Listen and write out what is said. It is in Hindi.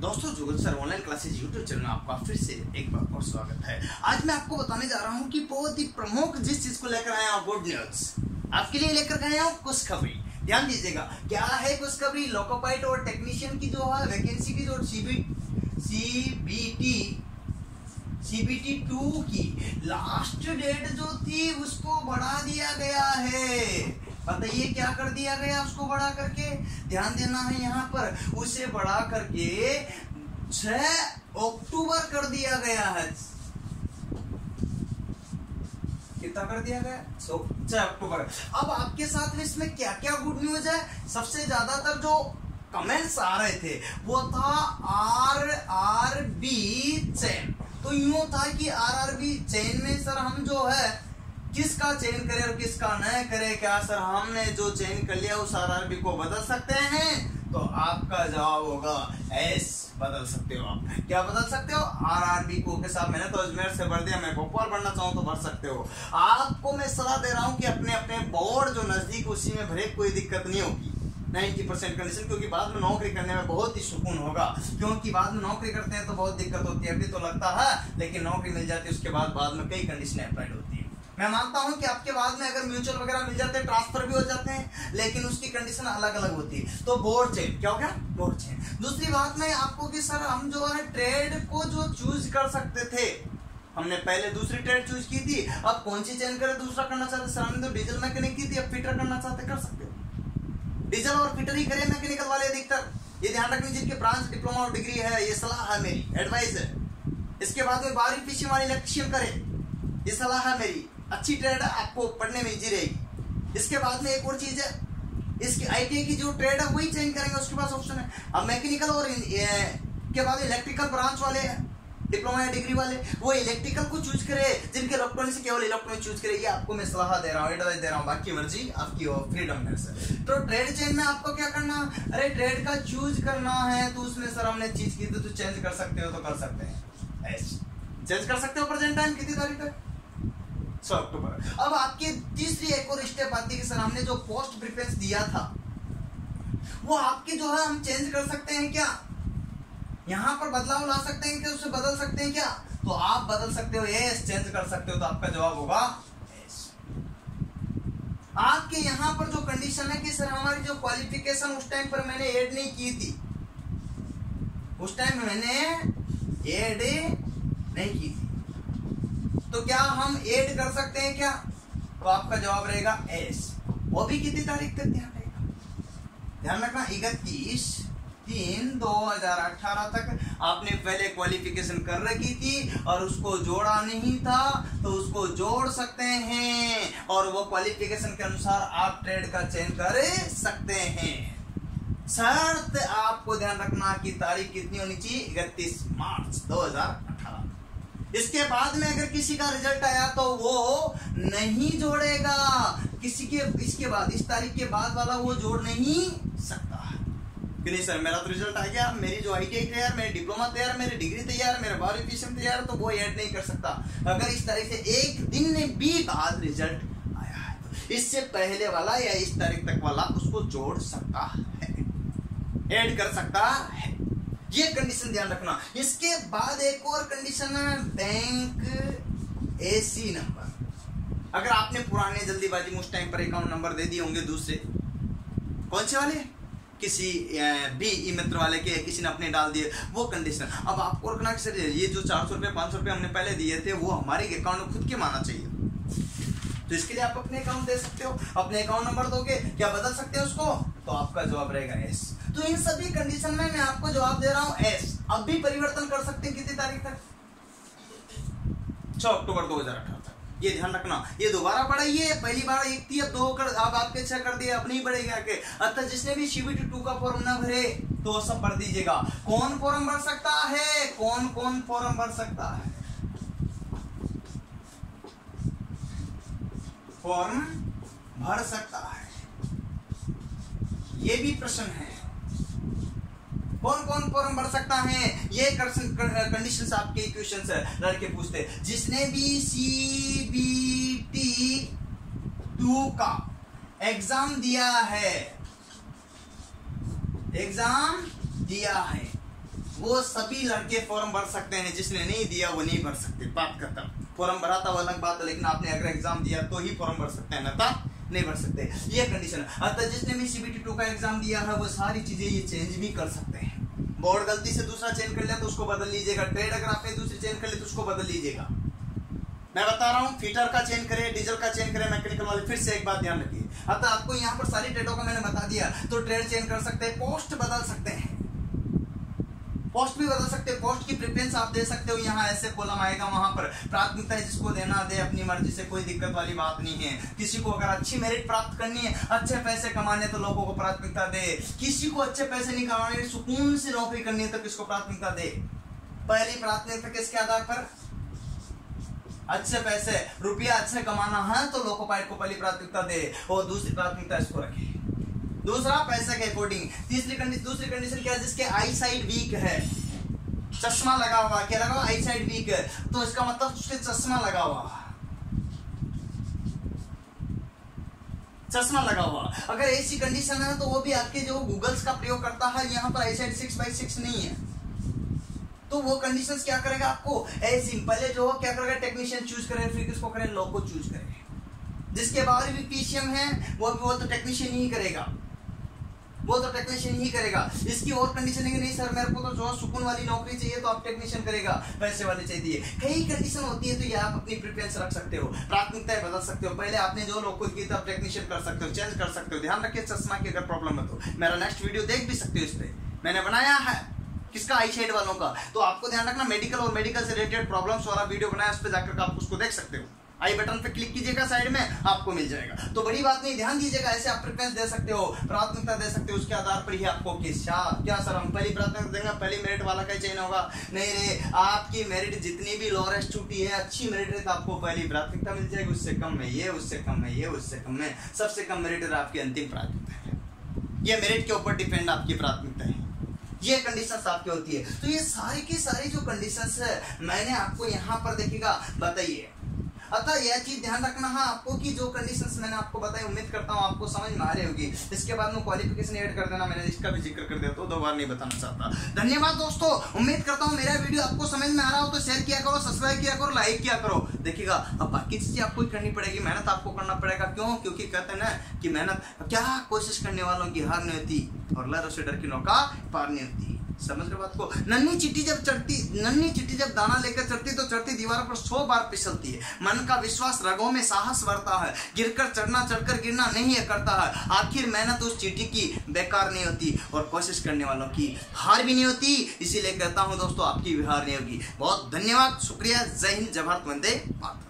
दोस्तों, Jugal sir online classes YouTube channel में आपका फिर से एक बार और स्वागत है। आज मैं आपको बताने जा रहा हूँ कि बहुत ही प्रमुख जिस चीज़ को लेकर आया हूँ गुड न्यूज़ आपके लिए लेकर गए हूँ खुशखबरी। ध्यान दीजिएगा, क्या है खुशखबरी? लोकोपाइट और टेक्नीशियन की जो है वैकेंसी की जो सीबी सीबीटी सीबीटी टू की लास्ट डेट जो थी, उसको बढ़ा दिया गया है। बताइए, क्या कर दिया गया उसको बढ़ा करके? ध्यान देना है यहाँ पर। उसे बढ़ा करके छह अक्टूबर कर दिया गया है। कितना कर दिया गया? सो, छह अक्टूबर। अब आपके साथ में इसमें क्या क्या गुड न्यूज़ है? सबसे ज़्यादातर जो कमेंट्स आ रहे थे, वो था आर आर बी चैन तो यूँ था कि आर आर बी चैन में सर हम जो है किसका चयन करे और किसका न करे, क्या सर हमने जो चयन कर लिया उस आर आरआरबी को बदल सकते हैं? तो आपका जवाब होगा एस बदल सकते हो आप। क्या बदल सकते हो? आरआरबी को के साथ मैंने तो अजमेर से भर दिया, मैं भोपाल भरना चाहूँ तो भर सकते हो। आपको मैं सलाह दे रहा हूँ कि अपने अपने बोर्ड जो नज़दीक उसी में भरे, कोई दिक्कत नहीं होगी। 90 परसेंट कंडीशन क्योंकि बाद में नौकरी करने में बहुत ही सुकून होगा। क्योंकि बाद में नौकरी करते हैं तो बहुत दिक्कत होती है, अभी तो लगता है, लेकिन नौकरी मिल जाती है, उसके बाद बाद में कई कंडीशन अप्लाइड होती है। मैं मानता हूँ कि आपके बाद में अगर म्यूचुअल वगैरह मिल जाते हैं ट्रांसफ़र भी हो जाते हैं लेकिन उसकी कंडीशन अलग अलग होती। है तो बोर्ड चेन क्या हो गया? बोर्ड चेन दूसरी बात मैं आपको कि सर, हम जो है ट्रेड को जो चूज़ कर सकते थे, हमने पहले दूसरी ट्रेड चूज़ की थी, अब कौन सी चेंज करें, दूसरा करना चाहते? सर, हमने तो डीजल मैकेनिक की थी, अब फिटर करना चाहते, कर सकते हो। डीजल और फिटर ही करें मैकेनिकल वाले अधिकतर। ये ध्यान रखनी जिनके ब्रांच डिप्लोमा और डिग्री है, ये सलाह है मेरी एडवाइस है। इसके बाद में बारहवीं पीछे वाली इलेक्ट्रिशियन करें। ये सलाह है मेरी। अच्छी ट्रेड आपको पढ़ने में इजी रहेगी। इसके बाद में एक और चीज़ है, इसकी आईटीआई की जो ट्रेड है, वही चेंज करेंगे, उसके पास ऑप्शन है। अब मैकेनिकल और के बाद इलेक्ट्रिकल ब्रांच वाले डिप्लोमा या डिग्री वाले, वो इलेक्ट्रिकल को चूज़ करे, जिनके इलेक्ट्रॉनिक से केवल इलेक्ट्रॉनिक चूज़ करे, ये आपको मैं सलाह दे रहा हूँ एडवाइस दे रहा हूँ, बाकी मर्ज़ी आपकी फ्रीडम है सर तो ट्रेड चेंज में आपको क्या करना, अरे ट्रेड का चूज़ करना है तो उसमें सर हमने चीज़ की तो चेंज कर सकते हो तो कर सकते हैं। चेंज कर सकते हो प्रेजेंट टाइम कितनी तारीख तक अक्टूबर अब आपकी तीसरी एक और स्टेप आती है सर, हमने जो पोस्ट प्रिफरेंस दिया था, वो आपके जो है, हम चेंज कर सकते हैं क्या? यहाँ पर बदलाव ला सकते हैं क्या? उसे बदल सकते हैं क्या? तो आप बदल सकते हो यस चेंज कर सकते हो तो आपका जवाब होगा आपके यहाँ पर जो कंडीशन है कि सर, हमारी जो क्वालिफिकेशन उस टाइम पर मैंने ऐड नहीं की थी। उस टाइम मैंने ऐड नहीं की तो क्या हम ऐड कर सकते हैं क्या? तो आपका जवाब रहेगा एस वो भी कितनी तारीख तक ध्यान रहेगा? ध्यान रखना, इकतीस तीन दो हज़ार अठारह तक आपने पहले क्वालिफिकेशन कर रखी थी और उसको जोड़ा नहीं था तो उसको जोड़ सकते हैं और वो क्वालिफिकेशन के अनुसार आप ट्रेड का चयन कर सकते हैं। शर्त आपको ध्यान रखना की तारीख कितनी होनी चाहिए? इकतीस मार्च दो हज़ार इसके बाद में अगर किसी का रिज़ल्ट आया तो वो नहीं जोड़ेगा। किसी के, इसके बाद, इस तारीख के बाद वाला वो जोड़ नहीं सकता। नहीं सर, मेरा तो रिज़ल्ट आ गया, मेरी जो आई टी तैयार, मेरी डिप्लोमा तैयार, मेरी डिग्री तैयार, मेरा बारहवीं तैयार तो वो ऐड नहीं कर सकता। अगर इस तारीख से एक दिन ने भी बाद रिज़ल्ट आया है तो इससे पहले वाला या इस तारीख तक वाला उसको जोड़ सकता है। ऐड कर सकता है। ये कंडीशन ध्यान रखना। इसके बाद एक और कंडीशन है बैंक एसी नंबर अगर आपने पुराने जल्दीबाजी में उस टाइम पर अकाउंट नंबर दे दिए होंगे दूसरे, कौन से वाले? किसी बी ई मित्र वाले के, किसी ने अपने डाल दिए, वो कंडीशन अब आपको रखना सर, ये जो चार सौ रुपये, पाँच सौ रुपये हमने पहले दिए थे, वो हमारे अकाउंट में खुद के माना चाहिए। तो इसके लिए आप अपने अकाउंट दे सकते हो। अपने अकाउंट नंबर दोगे, क्या बदल सकते हो उसको? तो आपका जवाब रहेगा एस तो इन सभी कंडीशन में मैं आपको जवाब दे रहा हूँ एस अब भी परिवर्तन कर सकते हैं कितनी तारीख तक? छह अक्टूबर दो हज़ार अठारह तक। ये ध्यान रखना, ये दोबारा बढ़ाइए पहली बार एक थी अब दो कर अब आपके छह कर दिए अब नहीं बढ़ेगा आगे अतः जिसने भी सीबीटी टू का फॉर्म ना भरे तो सब भर दीजिएगा। कौन फॉर्म भर सकता है? कौन कौन फॉर्म भर सकता है? फॉर्म भर सकता है। ये भी प्रश्न है। कौन कौन फॉर्म भर सकता है? ये कंडीशन आपके क्वेश्चन लड़के पूछते। जिसने भी सी बी टी टू का एग्ज़ाम दिया है एग्ज़ाम दिया है, वो सभी लड़के फॉर्म भर सकते हैं। जिसने नहीं दिया, वो नहीं भर सकते। बात खत्म। फॉर्म भरा था, वो अलग बात है, लेकिन आपने अगर एग्ज़ाम दिया तो ही फॉर्म भर सकते हैं। ना नहीं भर सकते। ये कंडीशन अतः जिसने भी सीबीटी टू का एग्ज़ाम दिया है, वो सारी चीज़ें ये चेंज भी कर सकते हैं। बोर्ड गलती से दूसरा चेंज कर लिया तो उसको बदल लीजिएगा। ट्रेड अगर आपने दूसरी चेंज कर ली तो उसको बदल लीजिएगा। मैं बता रहा हूँ फीटर का चेंज करें डीजल का चेंज करें मैकेनिकल वाले, फिर से एक बात ध्यान रखिए। अतः आपको यहाँ पर सारी ट्रेडों का मैंने बता दिया। तो ट्रेड चेंज कर सकते हैं पोस्ट बदल सकते हैं। पोस्ट भी बदल सकते हैं। पोस्ट की प्रिफरेंस आप दे सकते हो। यहाँ ऐसे कॉलम आएगा वहाँ पर। प्राथमिकता जिसको देना दे अपनी मर्ज़ी से, कोई दिक्कत वाली बात नहीं है। किसी को अगर अच्छी मेरिट प्राप्त करनी है, अच्छे पैसे कमाने तो लोगों को प्राथमिकता दे। किसी को अच्छे पैसे नहीं कमाने, सुकून से नौकरी करनी है तो किसको प्राथमिकता दे? पहली प्राथमिकता किसके आधार पर? अच्छे पैसे, रुपया अच्छे कमाना है तो लोको पाइट को, पहली प्राथमिकता दे। और दूसरी प्राथमिकता इसको रखे। दूसरा पैसे के अकॉर्डिंग तीसरी कंडीशन दूसरी कंडीशन क्या है? जिसके आई साइड वीक है। चश्मा लगा हुआ क्या लगा हुआ आई साइड वीक है। तो इसका मतलब उसके चश्मा लगा हुआ चश्मा लगा हुआ अगर ऐसी कंडीशन है तो वो भी आपके जो गूगल्स का प्रयोग करता है, यहाँ पर I side six by six नहीं है। तो वो कंडीशंस क्या करेगा आपको? ऐसी पहले जो, क्या करेगा? टेक्नीशियन चूज़ करें, फिर किसको करें? लोग को चूज़ करें। जिसके बाद भी पीसीएम है, वो वो तो टेक्नीशियन ही करेगा। वो तो टेक्नीशियन ही करेगा। इसकी और कंडीशन है नहीं सर मेरे को तो जो सुकून वाली नौकरी चाहिए तो आप टेक्नीशियन करेगा, पैसे वाले चाहिए। कई कंडीशन होती है तो ये आप अपनी प्रिफरेंस रख सकते हो, प्राथमिकताएँ बदल सकते हो। पहले आपने जो लोग को की आप टेक्नीशियन कर सकते हो चेंज कर सकते हो। ध्यान रखिए, चश्मा की अगर प्रॉब्लम है तो। मेरा नेक्स्ट वीडियो देख भी सकते हो इस पर मैंने बनाया है। किसका? आई शेड वालों का। तो आपको ध्यान रखना मेडिकल और मेडिकल से रिलेटेड प्रॉब्लम्स वाला वीडियो बनाया उस पर जाकर आप उसको देख सकते हो। आई बटन पे क्लिक कीजिएगा साइड में, आपको मिल जाएगा। तो बड़ी बात नहीं, ध्यान दीजिएगा, ऐसे आप प्रिफरेंस दे सकते हो, प्राथमिकता दे सकते हो, उसके आधार पर ही आपको किसा क्या सर हम पहली प्राथमिकता देंगे, पहली मेरिट वाला का चयन होगा। नहीं रे, आपकी मेरिट जितनी भी लोरेस्ट छुट्टी है, अच्छी मेरिट है तो आपको पहली प्राथमिकता मिल जाएगी, उससे कम में ये, उससे कम में ये, उससे कम में सबसे कम मेरिट है आपकी अंतिम प्राथमिकता। है ये मेरिट के ऊपर डिपेंड आपकी प्राथमिकता है। ये कंडीशन आपकी होती है। तो ये सारी की सारी जो कंडीशन है, मैंने आपको यहाँ पर देखेगा बताइए। अतः यह चीज़ ध्यान रखना, है, आपको कि जो कंडीशंस मैंने आपको बताई, उम्मीद करता हूँ आपको समझ में आ रही होगी। इसके बाद में क्वालिफिकेशन ऐड कर देना, मैंने इसका भी ज़िक्र कर दिया तो दो बार नहीं बताना चाहता। धन्यवाद दोस्तों, उम्मीद करता हूँ मेरा वीडियो आपको समझ में आ रहा हो तो शेयर किया करो सब्सक्राइब किया करो लाइक किया करो। देखिएगा, अब बाकी चीज़ें आपको करनी पड़ेगी, मेहनत आपको करना पड़ेगा। क्यों? क्योंकि कहते हैं ना कि मेहनत, क्या कोशिश करने वालों की हार नहीं होती, और लहरों से डर की नौका पार नहीं होती। समझ रहे बात को? नन्ही चिट्टी जब चढ़ती, नन्ही चिट्टी जब दाना लेकर चढ़ती तो चढ़ती दीवार पर सौ बार फिसलती है। मन का विश्वास रगों में साहस बढ़ता है। गिरकर चढ़ना, चढ़कर गिरना नहीं है करता है। आखिर मेहनत उस चिट्ठी की बेकार नहीं होती और कोशिश करने वालों की हार भी नहीं होती। इसीलिए कहता हूँ दोस्तों, आपकी भी हार नहीं होगी। बहुत धन्यवाद। शुक्रिया। जय हिंद। जय भारत। वंदे मातरम।